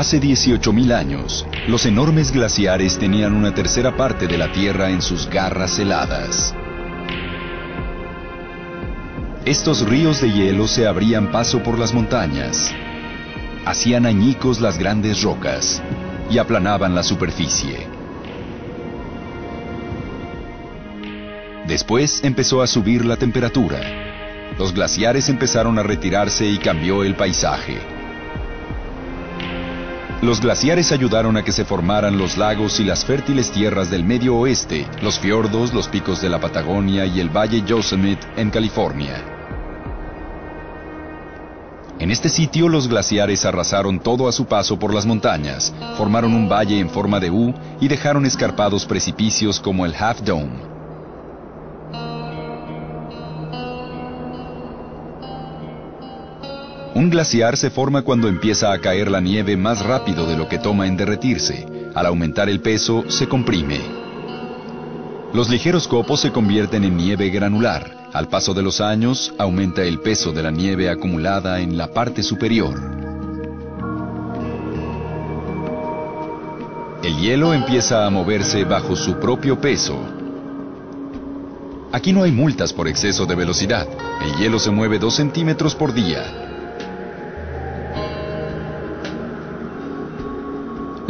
Hace 18.000 años, los enormes glaciares tenían una tercera parte de la Tierra en sus garras heladas. Estos ríos de hielo se abrían paso por las montañas, hacían añicos las grandes rocas y aplanaban la superficie. Después empezó a subir la temperatura. Los glaciares empezaron a retirarse y cambió el paisaje. Los glaciares ayudaron a que se formaran los lagos y las fértiles tierras del medio oeste, los fiordos, los picos de la Patagonia y el Valle Yosemite en California. En este sitio los glaciares arrasaron todo a su paso por las montañas, formaron un valle en forma de U y dejaron escarpados precipicios como el Half Dome. Un glaciar se forma cuando empieza a caer la nieve más rápido de lo que toma en derretirse. Al aumentar el peso, se comprime. Los ligeros copos se convierten en nieve granular. Al paso de los años, aumenta el peso de la nieve acumulada en la parte superior. El hielo empieza a moverse bajo su propio peso. Aquí no hay multas por exceso de velocidad. El hielo se mueve 2 centímetros por día.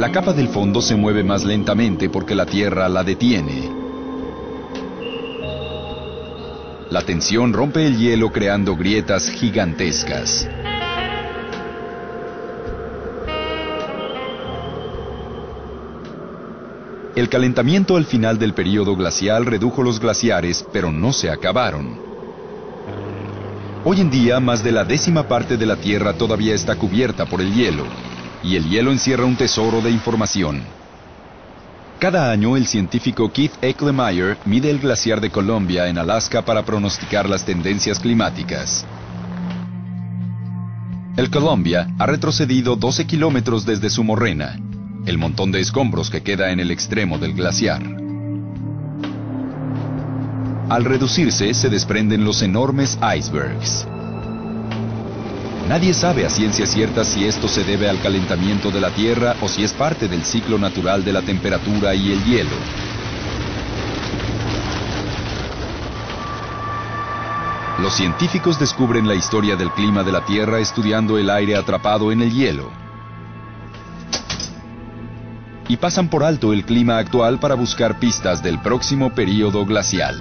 La capa del fondo se mueve más lentamente porque la Tierra la detiene. La tensión rompe el hielo creando grietas gigantescas. El calentamiento al final del período glacial redujo los glaciares, pero no se acabaron. Hoy en día, más de la décima parte de la Tierra todavía está cubierta por el hielo y el hielo encierra un tesoro de información. Cada año el científico Keith Ecklemeyer mide el glaciar de Colombia en Alaska para pronosticar las tendencias climáticas. El Columbia ha retrocedido 12 kilómetros desde su morrena, el montón de escombros que queda en el extremo del glaciar. Al reducirse se desprenden los enormes icebergs. Nadie sabe a ciencia cierta si esto se debe al calentamiento de la Tierra o si es parte del ciclo natural de la temperatura y el hielo. Los científicos descubren la historia del clima de la Tierra estudiando el aire atrapado en el hielo. Y pasan por alto el clima actual para buscar pistas del próximo período glacial.